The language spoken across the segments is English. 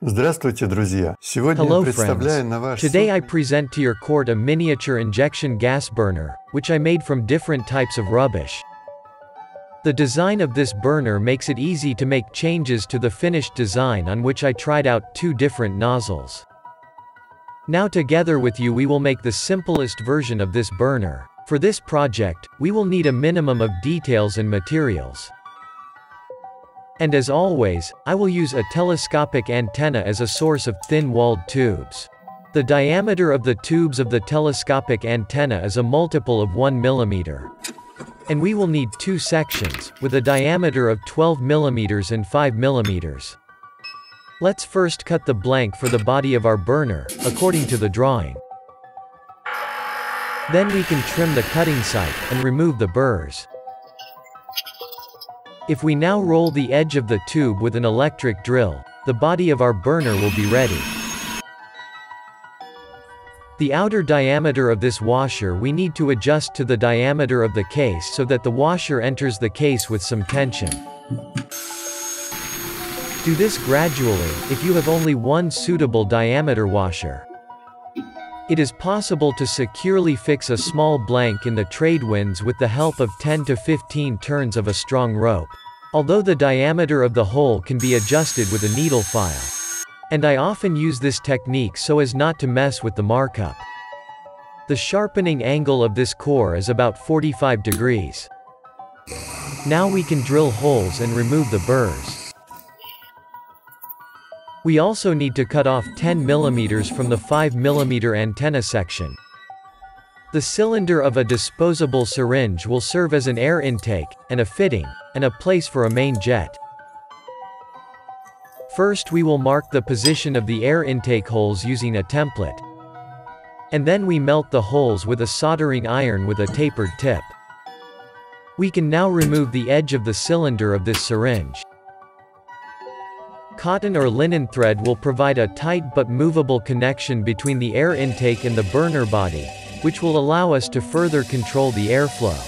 Здравствуйте, друзья! Сегодня Hello, я представляю friends. на ваш Today I суд present to your court a miniature injection gas burner, which I made from different types of rubbish. The design of this burner makes it easy to make changes to the finished design on which I tried out two different nozzles. Now together with you we will make the simplest version of this burner. For this project, we will need a minimum of details and materials. And as always, I will use a telescopic antenna as a source of thin-walled tubes. The diameter of the tubes of the telescopic antenna is a multiple of 1 mm. And we will need two sections, with a diameter of 12 mm and 5 mm. Let's first cut the blank for the body of our burner, according to the drawing. Then we can trim the cutting site, and remove the burrs. If we now roll the edge of the tube with an electric drill, the body of our burner will be ready. The outer diameter of this washer we need to adjust to the diameter of the case so that the washer enters the case with some tension. Do this gradually, if you have only one suitable diameter washer. It is possible to securely fix a small blank in the trade winds with the help of 10 to 15 turns of a strong rope. Although the diameter of the hole can be adjusted with a needle file. And I often use this technique so as not to mess with the markup. The sharpening angle of this core is about 45 degrees. Now we can drill holes and remove the burrs. We also need to cut off 10 mm from the 5 mm antenna section. The cylinder of a disposable syringe will serve as an air intake, and a fitting, and a place for a main jet. First we will mark the position of the air intake holes using a template. And then we melt the holes with a soldering iron with a tapered tip. We can now remove the edge of the cylinder of this syringe. Cotton or linen thread will provide a tight but movable connection between the air intake and the burner body, which will allow us to further control the airflow.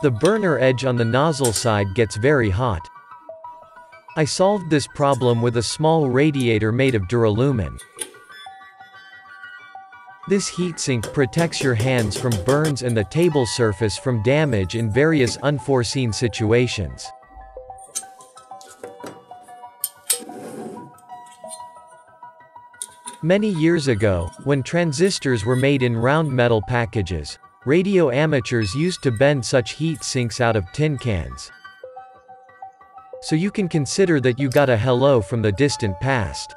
The burner edge on the nozzle side gets very hot. I solved this problem with a small radiator made of duralumin. This heatsink protects your hands from burns and the table surface from damage in various unforeseen situations. Many years ago, when transistors were made in round metal packages, radio amateurs used to bend such heat sinks out of tin cans. So you can consider that you got a hello from the distant past.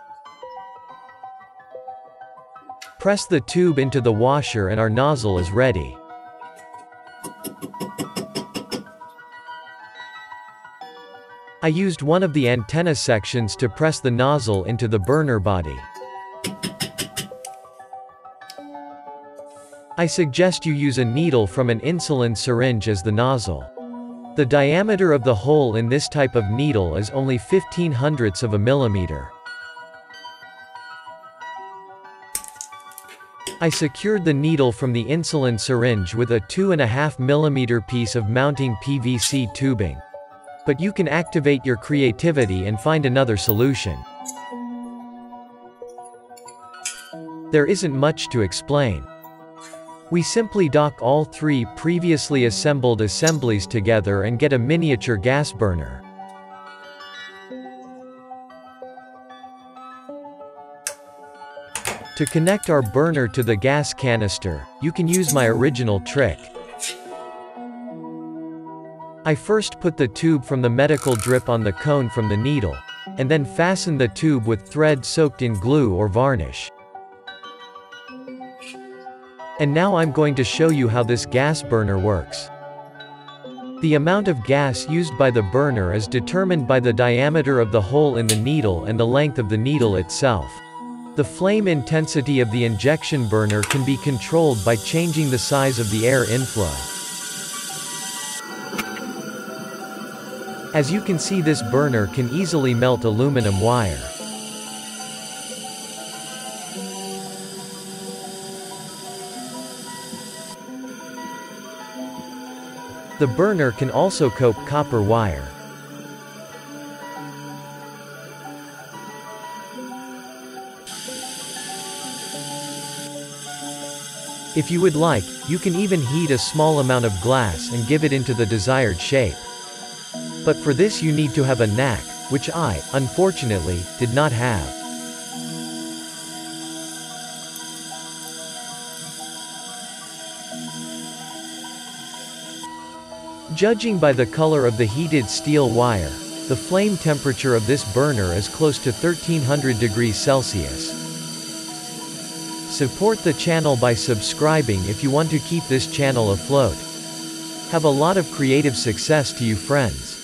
Press the tube into the washer and our nozzle is ready. I used one of the antenna sections to press the nozzle into the burner body. I suggest you use a needle from an insulin syringe as the nozzle. The diameter of the hole in this type of needle is only 15 hundredths of a millimeter. I secured the needle from the insulin syringe with a 2.5 millimeter piece of mounting PVC tubing. But you can activate your creativity and find another solution. There isn't much to explain. We simply dock all three previously assembled assemblies together and get a miniature gas burner. To connect our burner to the gas canister, you can use my original trick. I first put the tube from the medical drip on the cone from the needle, and then fasten the tube with thread soaked in glue or varnish. And now I'm going to show you how this gas burner works. The amount of gas used by the burner is determined by the diameter of the hole in the needle and the length of the needle itself. The flame intensity of the injection burner can be controlled by changing the size of the air inflow. As you can see this burner can easily melt aluminum wire. The burner can also cope copper wire. If you would like, you can even heat a small amount of glass and give it into the desired shape. But for this you need to have a knack, which I, unfortunately, did not have. Judging by the color of the heated steel wire, the flame temperature of this burner is close to 1300 degrees Celsius. Support the channel by subscribing if you want to keep this channel afloat. Have a lot of creative success to you friends.